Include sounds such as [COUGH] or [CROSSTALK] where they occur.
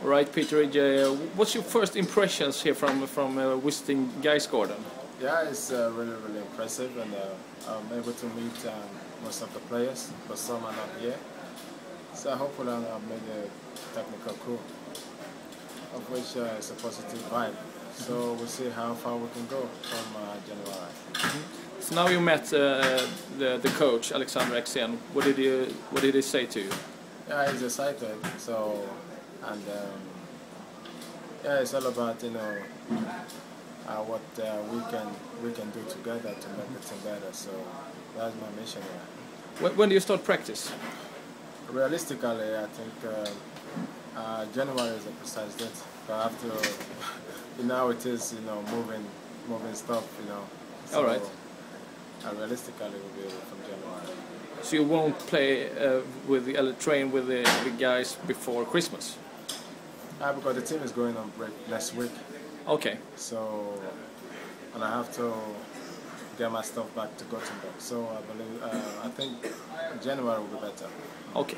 All right, Peter. Uh, what's your first impressions here from from uh, visiting Gaisgården? Yeah, it's uh, really really impressive, and uh, I'm able to meet um, most of the players, but some are not here. So hopefully I've made a technical crew, of which uh, is a positive vibe. So we'll see how far we can go from uh, January. So now you met uh, the the coach Alexander Axén. What did you what did he say to you? Yeah, he's excited. So and um, yeah, it's all about you know uh, what uh, we can we can do together to make the team better. So that's my mission. When, when do you start practice? Realistically, I think uh, uh, January is a precise date. But after [LAUGHS] you know it is you know moving moving stuff you know. All right. Uh, realistically, it will be from January. So you won't play uh, with the uh, train with the, the guys before Christmas? Uh, because the team is going on break next week. Okay. So, and I have to get my stuff back to Gothenburg. So I believe, uh, I think January will be better. Okay.